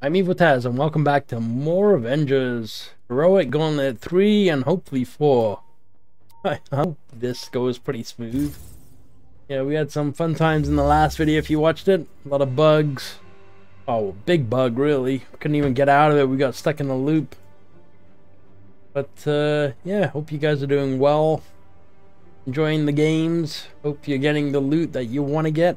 I'm Evil Tazz, and welcome back to more Avengers. Heroic Gauntlet 3 and hopefully 4. I hope this goes pretty smooth. Yeah, we had some fun times in the last video if you watched it. A lot of bugs. Oh, big bug, really. Couldn't even get out of it. We got stuck in a loop. But, uh, yeah, hope you guys are doing well. Enjoying the games. Hope you're getting the loot that you want to get.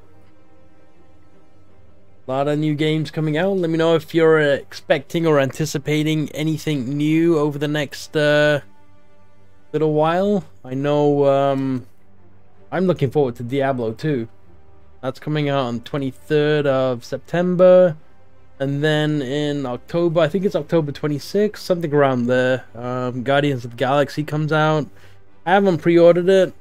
A lot of new games coming out. Let me know if you're expecting or anticipating anything new over the next uh, little while. I know um, I'm looking forward to Diablo 2. That's coming out on 23rd of September. And then in October, I think it's October 26th, something around there, um, Guardians of the Galaxy comes out. I haven't pre-ordered it.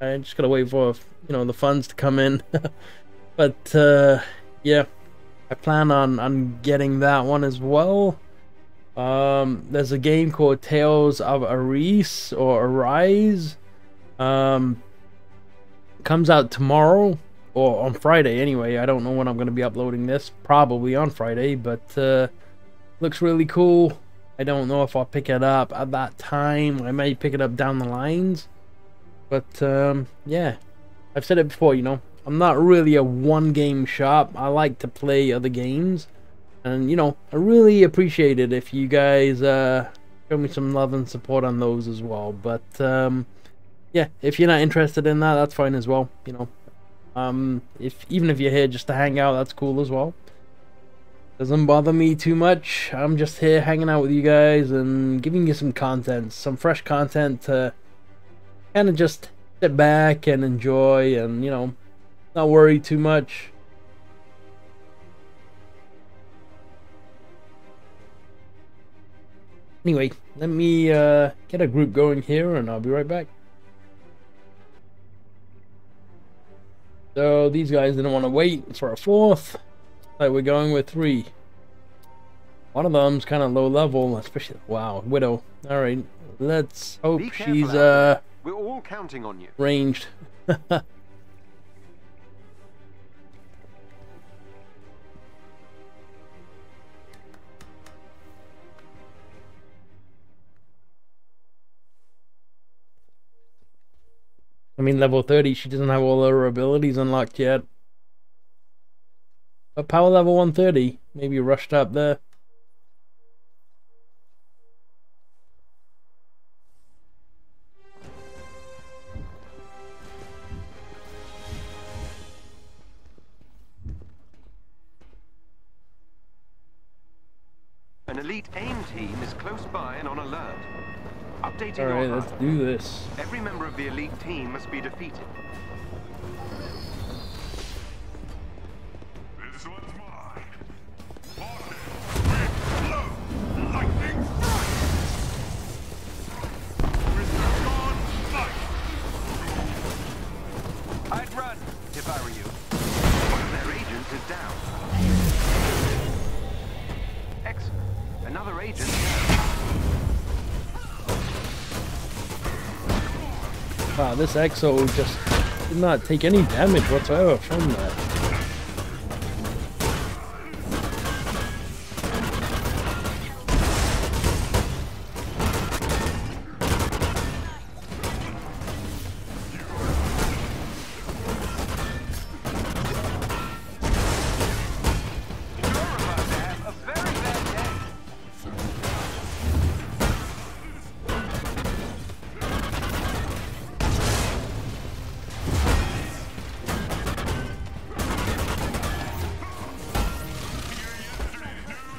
I just gotta wait for, you know, the funds to come in. but, uh, yeah, I plan on, on getting that one as well. Um, there's a game called Tales of Arise or Arise. Um, comes out tomorrow or on Friday anyway. I don't know when I'm going to be uploading this. Probably on Friday, but uh, looks really cool. I don't know if I'll pick it up at that time. I may pick it up down the lines. But um, yeah, I've said it before, you know, I'm not really a one game shop. I like to play other games. And, you know, I really appreciate it if you guys uh, show me some love and support on those as well. But, um, yeah, if you're not interested in that, that's fine as well, you know. Um, if Even if you're here just to hang out, that's cool as well. Doesn't bother me too much. I'm just here hanging out with you guys and giving you some content, some fresh content to kind of just sit back and enjoy and, you know, not worry too much. Anyway, let me uh, get a group going here and I'll be right back. So these guys didn't want to wait for a fourth. Like we're going with three. One of them's kind of low level, especially wow, Widow. All right, let's hope she's uh. We're all counting on you. Ranged. I mean, level 30, she doesn't have all her abilities unlocked yet. But power level 130, maybe rushed up there. Do this. Every member of the elite team must be defeated. This EXO just did not take any damage whatsoever from that.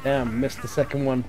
Damn, missed the second one.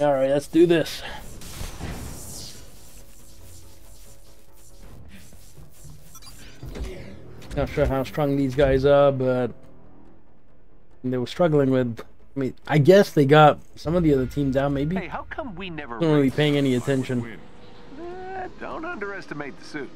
Alright, let's do this. Not sure how strong these guys are, but they were struggling with. I mean, I guess they got some of the other teams out, maybe. Hey, how come we never? Not really paying any attention. Eh, don't underestimate the suit.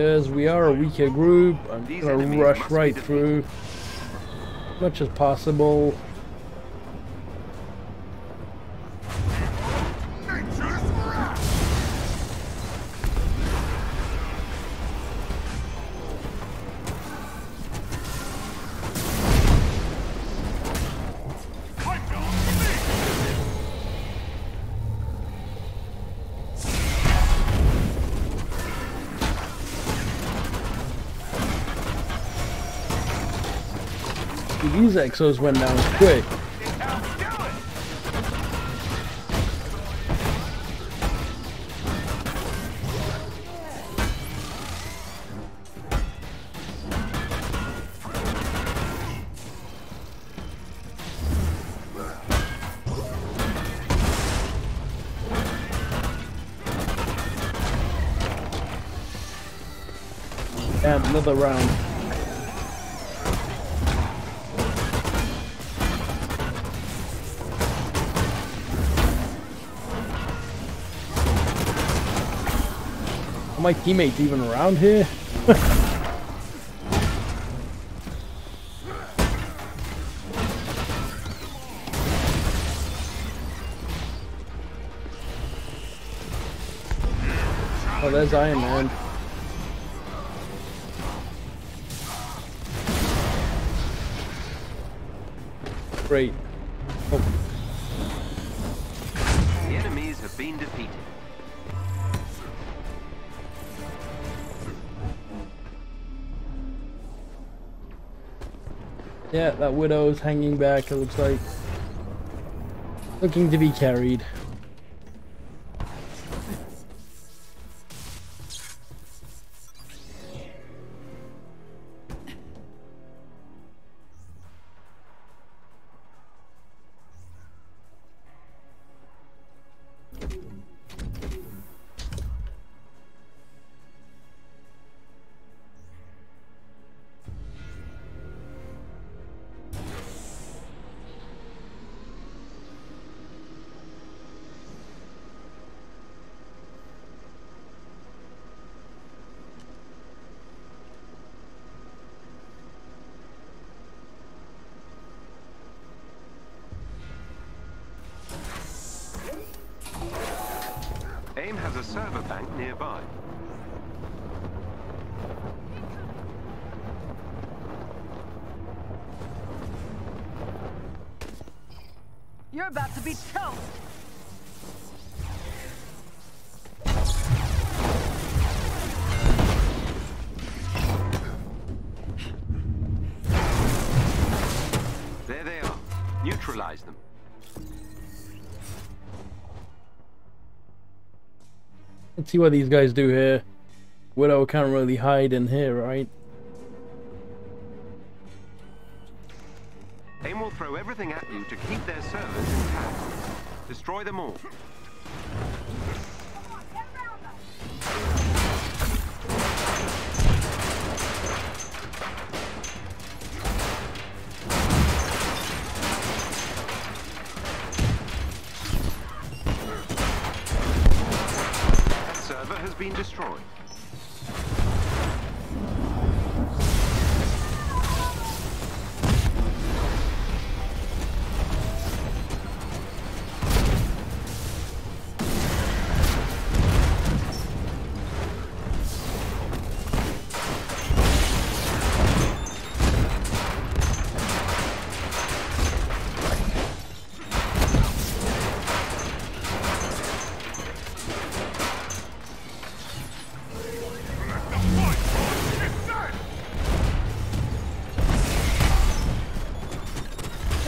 As we are a weaker group, I'm gonna rush right through. As much as possible. These exos went down quick. Damn, another round. Are my teammates even around here? oh, there's Iron Man. Yeah, that Widow's hanging back, it looks like. Looking to be carried. Neutralize them. Let's see what these guys do here. Widow can't really hide in here, right? AIM will throw everything at you to keep their servers intact. Destroy them all. Has been destroyed.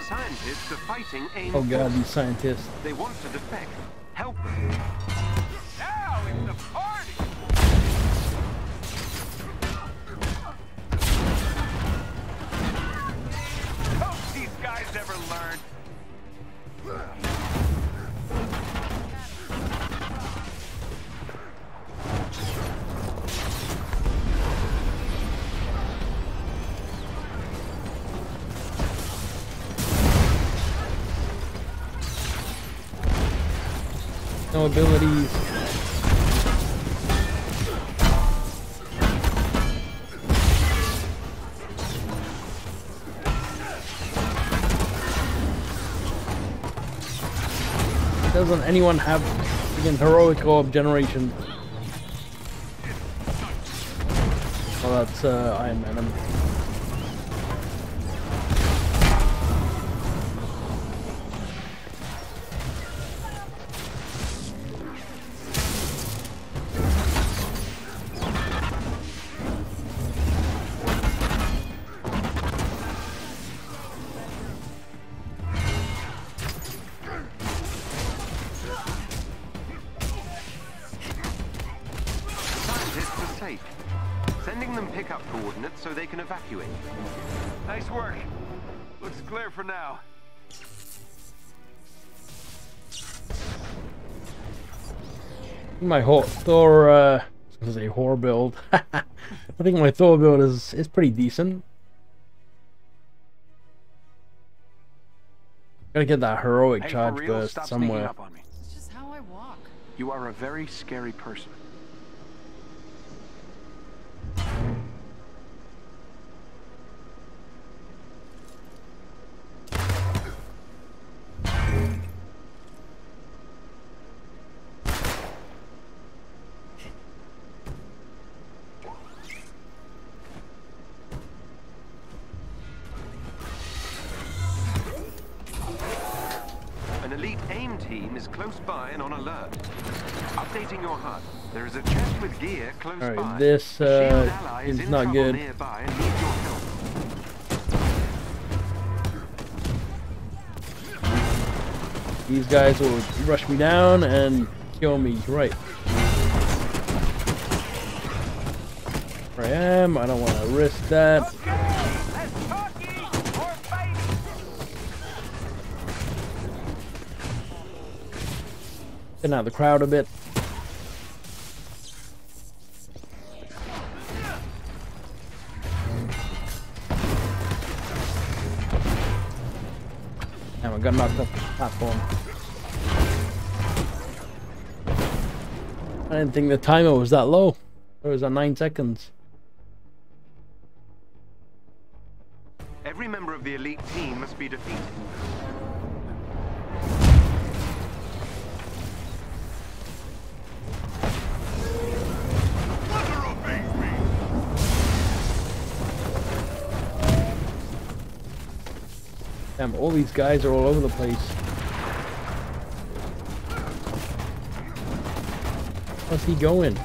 AIM scientists are fighting Oh god, these scientists. They want to defect. Help them. Abilities. Doesn't anyone have freaking heroic orb generation? Oh, that's uh, Iron Man. Sending them pickup coordinates so they can evacuate. Nice work. Looks clear for now. My whole Thor, uh, I was gonna build. I think my Thor build is is pretty decent. Gotta get that heroic Hey, charge real, burst somewhere. up on me. It's just how I walk. You are a very scary person. An elite AIM team is close by and on alert. Updating your HUD. There is a chest with gear close Alright, this, uh, is not good. Nearby and needs your help. These guys will rush me down and kill me. Right. Where I am. I don't want to risk that. Let's talkie or fight. Getting out of the crowd a bit. Didn't think the timer was that low. It was at 9 seconds. Every member of the elite team must be defeated. Mother obeys me! Damn, all these guys are all over the place. Where's he going?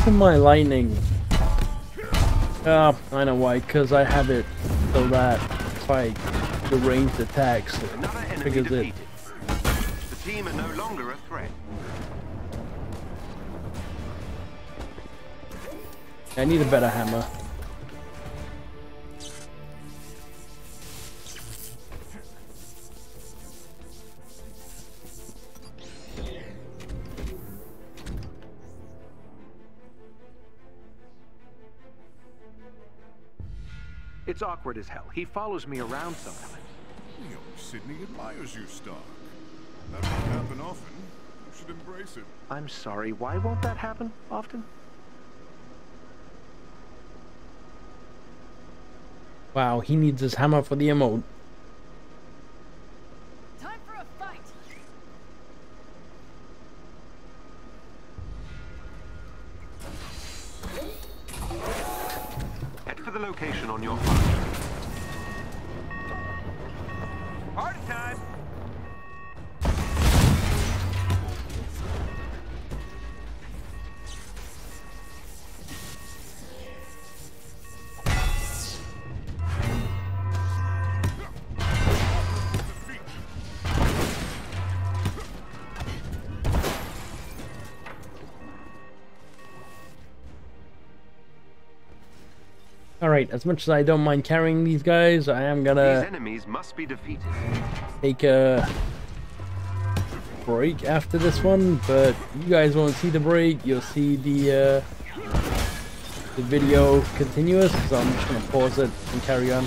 Isn't my lightning? Ah, I know why. Because I have it so that if I the ranged attacks, it it. The team are no longer a threat. I need a better hammer. It's awkward as hell. He follows me around sometimes. You know, Sydney admires you, Stark. That won't happen often. You should embrace it. I'm sorry. Why won't that happen often? Wow, he needs his hammer for the emote. As much as I don't mind carrying these guys, I am gonna enemies must be defeated. take a break after this one, but you guys won't see the break, you'll see the uh, the video continuous, so I'm just gonna pause it and carry on.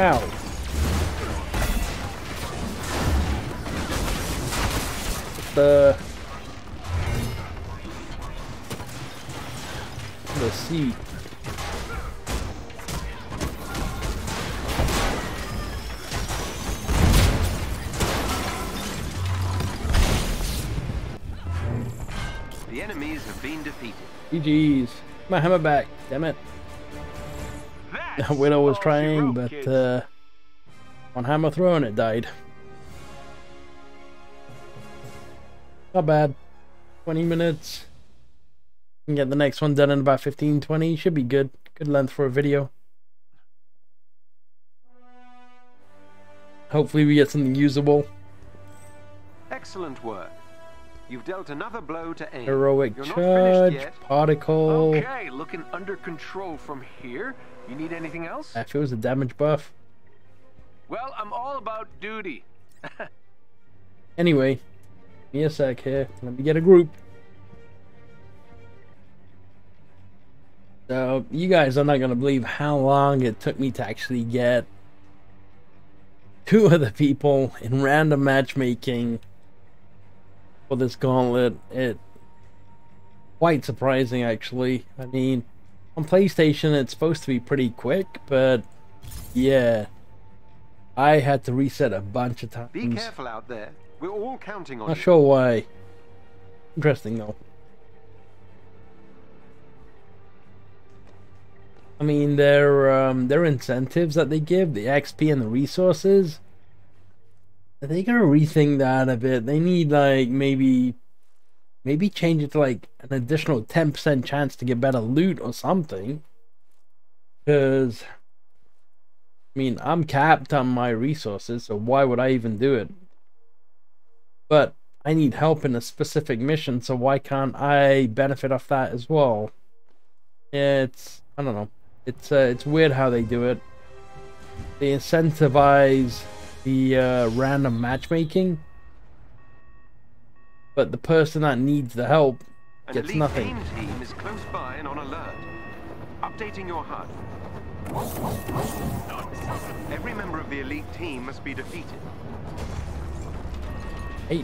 Ow. The the seat. The enemies have been defeated. GG's. My hammer back. Damn it. That's Widow was trying, wrote, but kids. uh, on hammer throw and it died. Not bad. 20 minutes. Can get the next one done in about 15, 20. Should be good. Good length for a video. Hopefully we get something usable. Excellent work. You've dealt another blow to aim. Heroic You're charge, finished yet. particle. Okay, looking under control from here. You need anything else? That feels a damage buff. Well, I'm all about duty. Anyway, give me a sec here. Let me get a group. So, you guys are not going to believe how long it took me to actually get two other people in random matchmaking for this gauntlet. It quite surprising actually. I mean, on PlayStation it's supposed to be pretty quick, but yeah. I had to reset a bunch of times. Be careful out there. We're all counting on Not you. sure why. Interesting though. I mean, their um, their incentives that they give, the XP and the resources, they gotta rethink that a bit. They need like maybe, maybe change it to like an additional ten percent chance to get better loot or something. Because, I mean, I'm capped on my resources, so why would I even do it? but I need help in a specific mission, so why can't I benefit off that as well? It's I don't know. It's uh, it's weird how they do it. they incentivize the uh, random matchmaking, but the person that needs the help An gets nothing. Team is close by and on alert. Updating your HUD. Every member of the elite team must be defeated. Hey,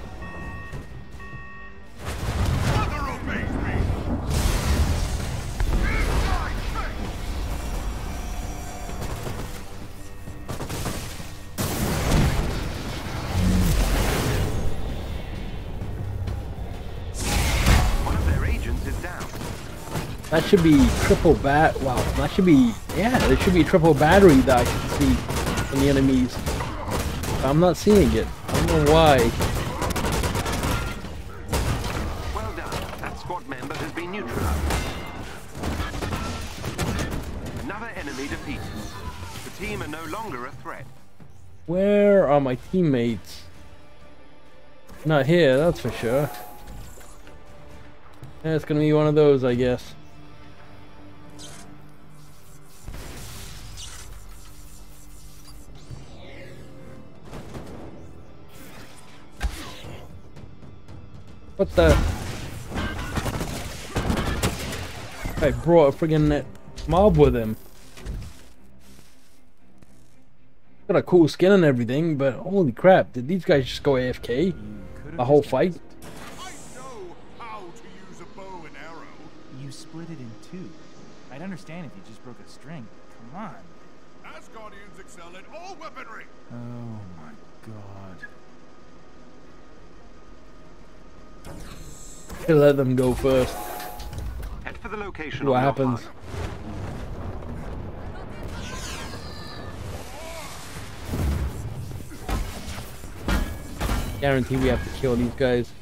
that should be triple bat. Wow, that should be yeah. There should be triple battery that I can see from the enemies. I'm not seeing it. I don't know why. Well done. That squad member has been neutralized. Another enemy defeated. The team are no longer a threat. Where are my teammates? Not here, that's for sure. Yeah, it's gonna be one of those, I guess. What the? I brought a friggin' mob with him. Got a cool skin and everything, but holy crap, did these guys just go AFK? The whole fight? I know how to use a bow and arrow. You split it in two. I'd understand if you just broke a string. Come on. Asgardians excel at all weaponry. Oh my god. Should let them go first. Head for the location what happens. Guarantee we have to kill these guys.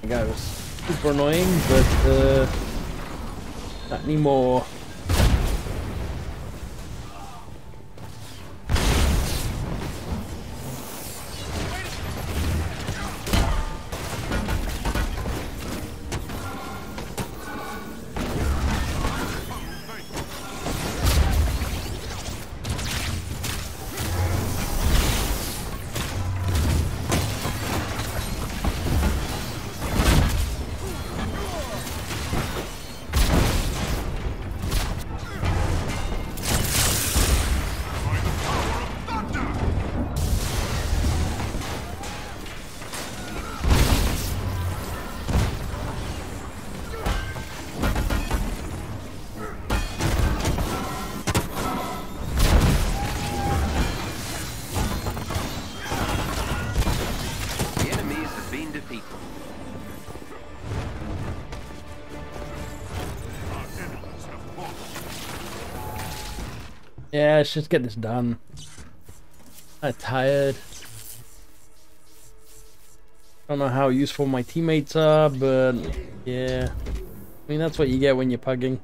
That guy was super annoying, but uh, not anymore. Yeah, let's just get this done. I'm tired. Don't know how useful my teammates are, but yeah. I mean, that's what you get when you're pugging.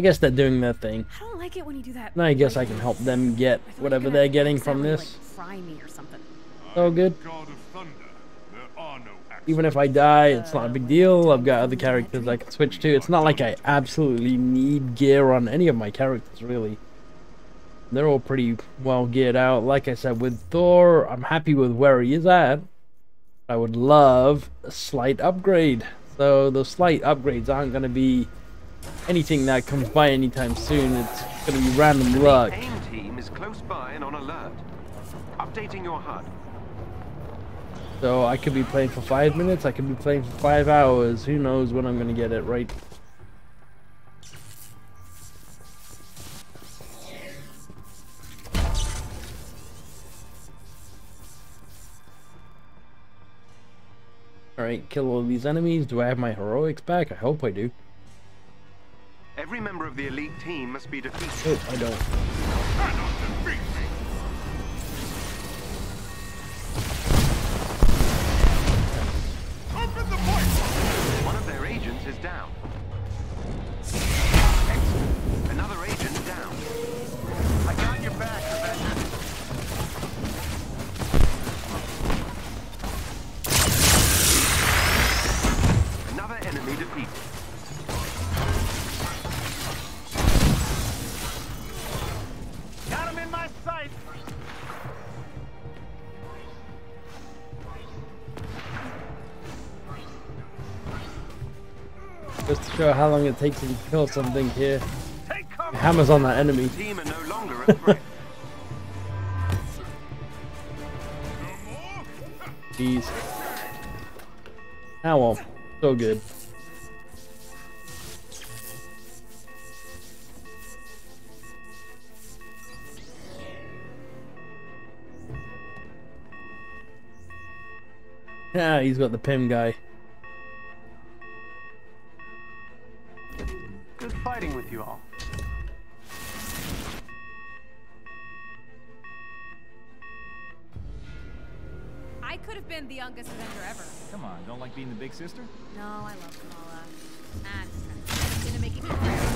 I guess they're doing their thing. I don't like it when you do that. And I guess I can help them get I thought you were whatever they're getting from this. Like, fry me or something. Oh, good. God of thunder. There are no. Even if I die, it's not a big uh, deal. I've got other characters I can switch to. It's not like I absolutely need gear on any of my characters, really. They're all pretty well geared out. Like I said, with Thor, I'm happy with where he is at. I would love a slight upgrade. So those slight upgrades aren't going to be anything that comes by anytime soon. It's going to be random luck. AIM team is close by and on alert. Updating your HUD. So I could be playing for five minutes. I could be playing for five hours. Who knows when I'm going to get it right. Alright, kill all these enemies. Do I have my heroics back? I hope I do. Every member of the elite team must be defeated. I don't. How long it takes to kill something here. Hammers on that enemy. Team are no longer a threat. Jeez. Ah well, so good. Yeah, he's got the Pim guy. With you all. I could have been the youngest Avenger ever. Come on, don't like being the big sister? No, I love Kamala. Ah, and it's gonna make me cry.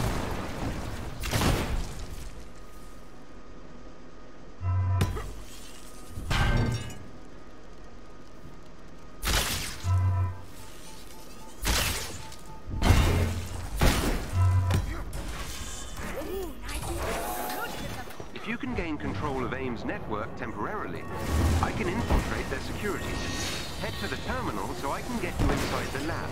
Temporarily, I can infiltrate their security system. Head to the terminal so I can get you inside the lab.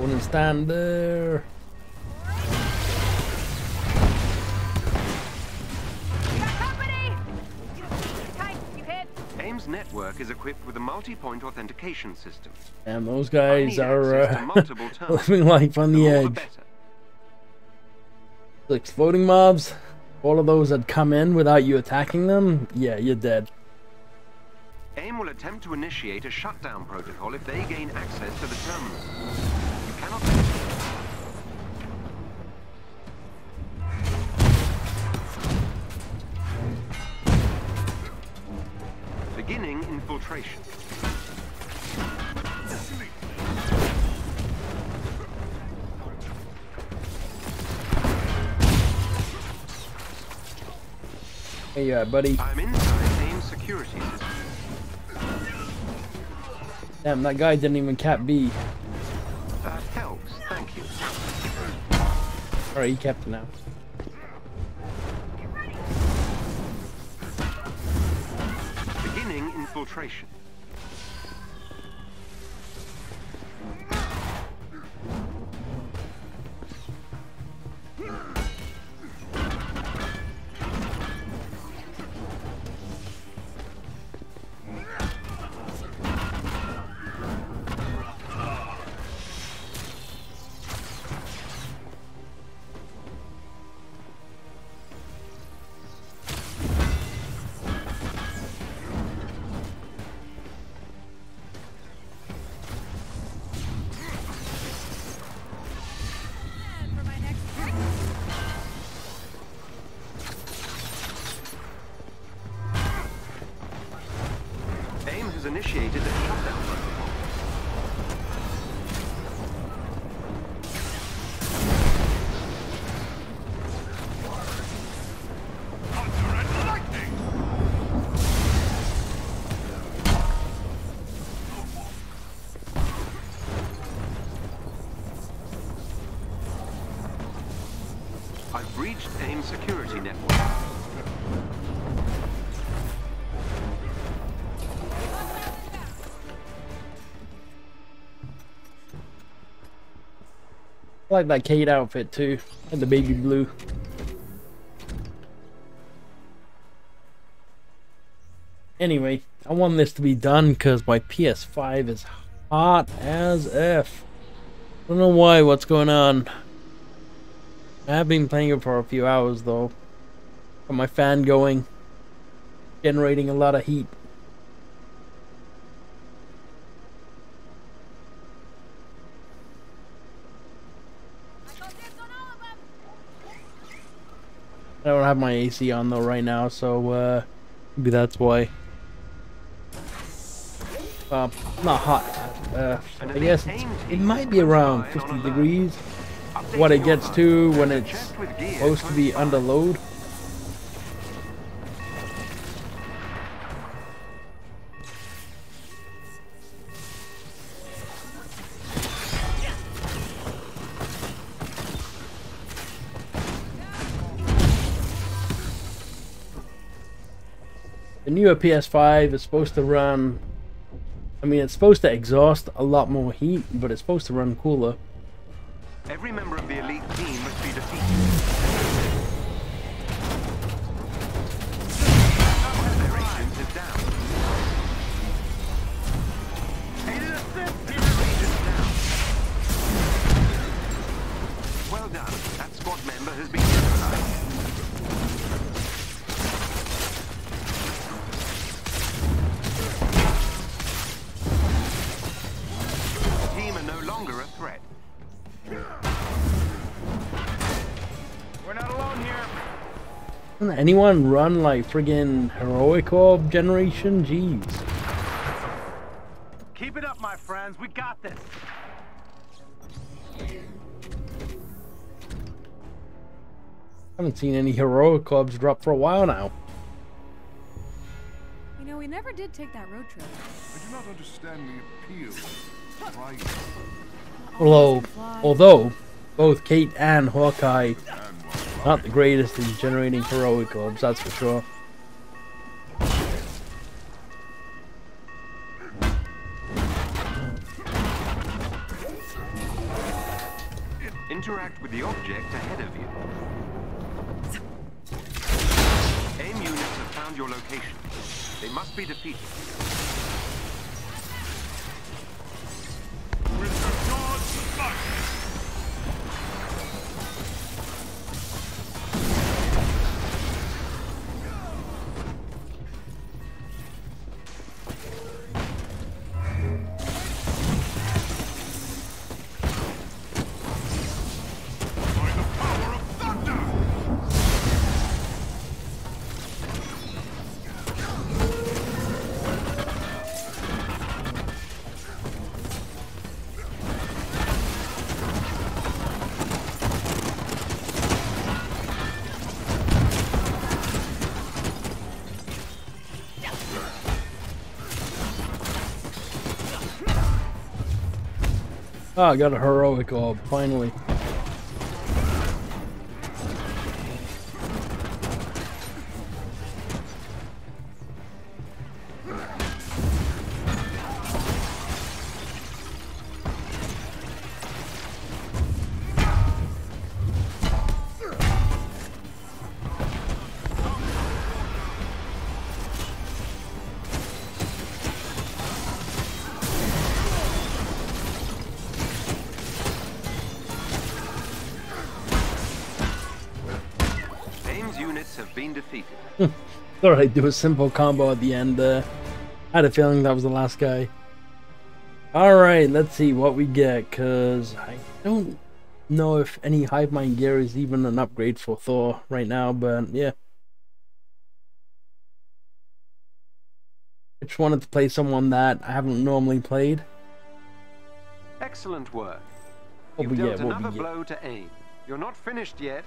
Wouldn't stand there. Uh, is equipped with a multi-point authentication system. And those guys are uh, living life on The the more the edge. Exploding mobs, all of those that come in without you attacking them, yeah, you're dead. AIM will attempt to initiate a shutdown protocol if they gain access to the terminal. You cannot... Beginning infiltration. Hey, you at, buddy? I'm inside AIM security system. Damn, that guy didn't even cap B. That helps, thank you. Alright, he capped it now. Infiltration. And initiated I like that Kate outfit too, and the baby blue. Anyway, I want this to be done because my PS5 is hot as F. I Don't know why, what's going on. I have been playing it for a few hours though. Got my fan going, generating a lot of heat. I got dibs on all of them. I don't have my AC on though right now, so uh, maybe that's why. Uh, not hot. Uh, I guess it might be around 50 degrees. What it gets to when it's supposed to be under load. Newer PS5 is supposed to run. I mean, it's supposed to exhaust a lot more heat, but it's supposed to run cooler. Every member of the elite team must be defeated. Well done. That squad member has been anyone run like friggin' heroic orb generation? Jeez. Keep it up, my friends. We got this. haven't seen any heroic orbs drop for a while now. You know, we never did take that road trip. I do not understand the appeal. Right. Although, although both Kate and Hawkeye And one not the greatest in generating heroic orbs, that's for sure. Interact with the object ahead of you. AIM units have found your location. They must be defeated. with the God's Oh, I got a heroic orb, finally. Have been defeated. Thought I'd do a simple combo at the end. Uh, I had a feeling that was the last guy. Alright, let's see what we get, because I don't know if any Hive Mind gear is even an upgrade for Thor right now, but yeah. I just wanted to play someone that I haven't normally played. Excellent work. What You've dealt another blow to AIM. You're not finished yet.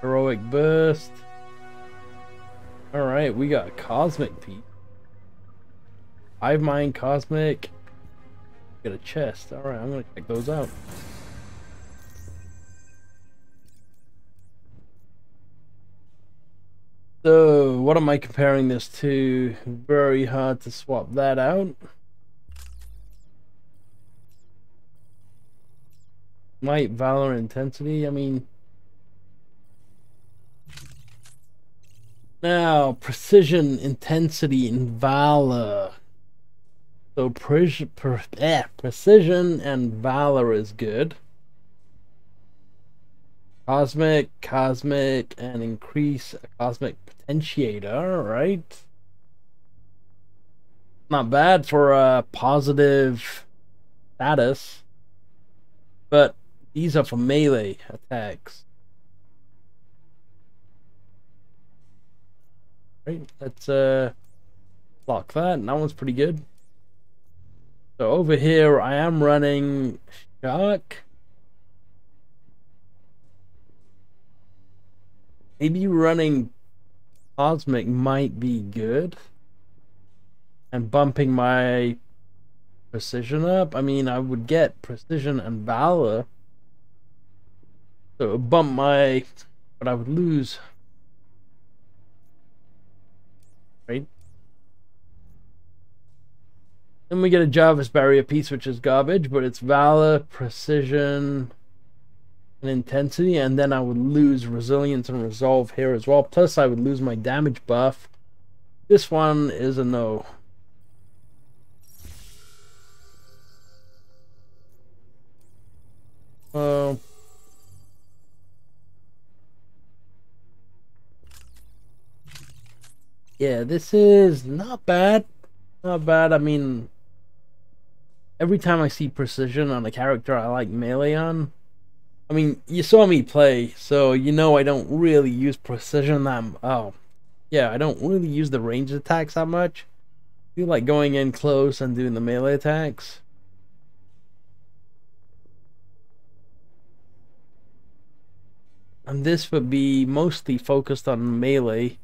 Heroic Burst. Alright, we got Cosmic Peak. Hive Mind Cosmic. Got a chest. Alright, I'm gonna check those out. So, what am I comparing this to? Very hard to swap that out. Might, Valor, Intensity, I mean... Now, precision, intensity, and valor. So, pre- per- eh, precision and valor is good. Cosmic, cosmic, and increase a cosmic potentiator, right? Not bad for a positive status. But these are for melee attacks. Right, let's uh lock that. and That one's pretty good. So over here I am running Shark. Maybe running Cosmic might be good. And bumping my precision up. I mean I would get precision and valor. So bump my but I would lose Then we get a Jarvis barrier piece, which is garbage, but it's valor, precision, and intensity, and then I would lose resilience and resolve here as well. Plus, I would lose my damage buff. This one is a no. Uh, yeah, this is not bad. Not bad. I mean, every time I see precision on a character I like melee on, I mean, you saw me play, so you know I don't really use precision that. Oh, yeah, I don't really use the range attacks that much. I feel like going in close and doing the melee attacks. And this would be mostly focused on melee.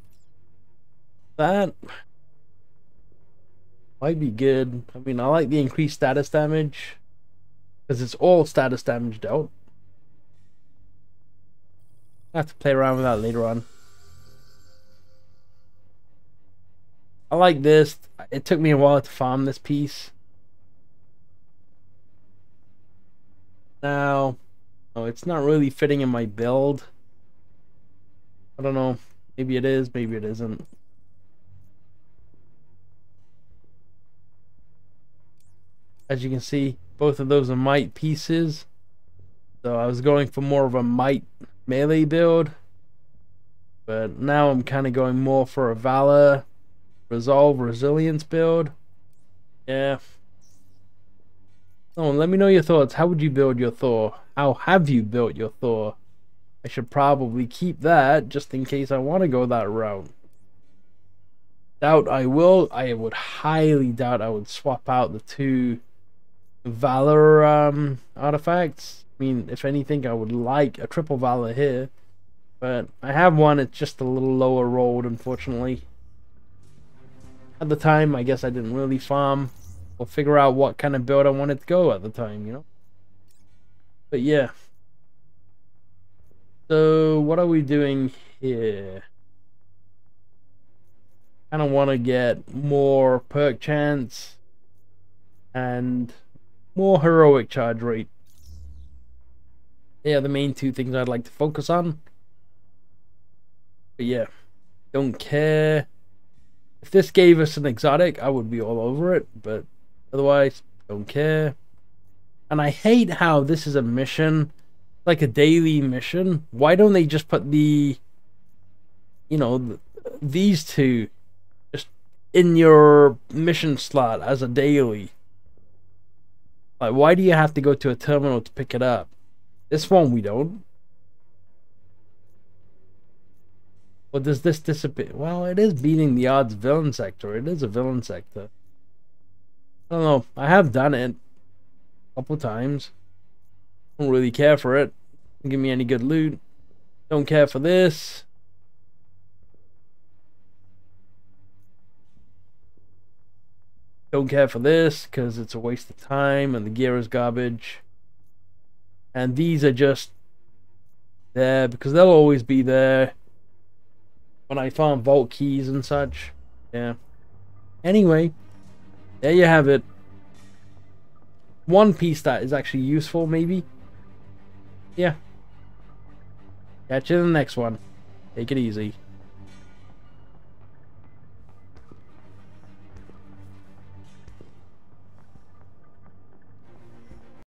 That might be good. I mean, I like the increased status damage. Because it's all status damage dealt. I have to play around with that later on. I like this. It took me a while to farm this piece. Now, oh, it's not really fitting in my build. I don't know. Maybe it is, maybe it isn't. As you can see, both of those are might pieces. So I was going for more of a might melee build. But now I'm kind of going more for a Valor, Resolve, Resilience build. Yeah. Oh, let me know your thoughts. How would you build your Thor? How have you built your Thor? I should probably keep that just in case I want to go that route. Doubt I will. I would highly doubt I would swap out the two Valor um, artifacts. I mean, if anything, I would like a triple Valor here. But I have one, it's just a little lower rolled, unfortunately. At the time, I guess I didn't really farm or figure out what kind of build I wanted to go at the time, you know? But yeah. So, what are we doing here? I kind of want to get more perk chance and more heroic charge rate. Yeah, the main two things I'd like to focus on. But yeah, don't care. If this gave us an exotic, I would be all over it, but otherwise, don't care. And I hate how this is a mission like a daily mission, why don't they just put the, you know, these two just in your mission slot as a daily? Like, why do you have to go to a terminal to pick it up? This one we don't. Well, does this disappear? Well, it is beating the odds villain sector. It is a villain sector. I don't know. I have done it a couple times. Don't really care for it. Don't give me any good loot. Don't care for this. Don't care for this because it's a waste of time and the gear is garbage. And these are just there because they'll always be there when I farm vault keys and such. Yeah. Anyway, there you have it. One piece that is actually useful, maybe. Yeah. Catch you in the next one. Take it easy.